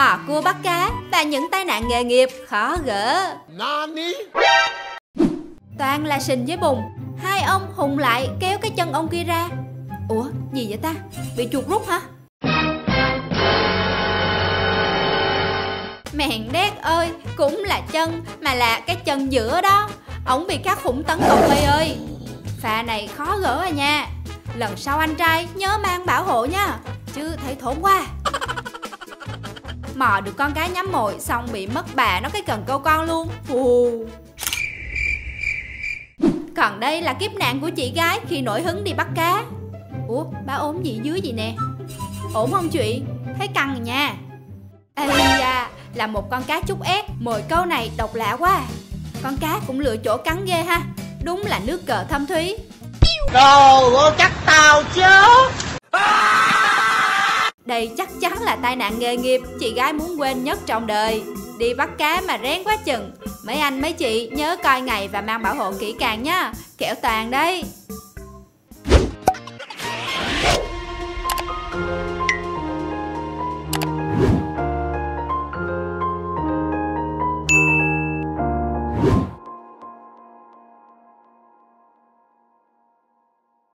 mò cua bắt cá và những tai nạn nghề nghiệp khó gỡ. Nani? Toàn là Sình với Bùng Hai ông hùng lại kéo cái chân ông kia ra. Ủa gì vậy ta? Bị chuột rút hả? Mèn đét ơi Cũng là chân Mà là cái chân giữa đó. Ông bị các khủng tấn công mày ơi. Pha này khó gỡ à nha. Lần sau anh trai nhớ mang bảo hộ nha. Chứ thấy thốn quá Mò được con cá nhắm mồi Xong bị mất bà nó cái cần câu con luôn. Phù. Còn đây là kiếp nạn của chị gái khi nổi hứng đi bắt cá. Ủa ba ốm gì dưới gì nè? Ổn không chị? Thấy căng nha. Ây da Là một con cá trúc ép, Mồi câu này độc lạ quá. Con cá cũng lựa chỗ cắn ghê ha. Đúng là nước cờ thâm thúy. Đồ chắc tao chứ. Đây chắc chắn là tai nạn nghề nghiệp chị gái muốn quên nhất trong đời. Đi bắt cá mà rén quá chừng. Mấy anh mấy chị nhớ coi ngày và mang bảo hộ kỹ càng nha. Kẻo tàn đấy. you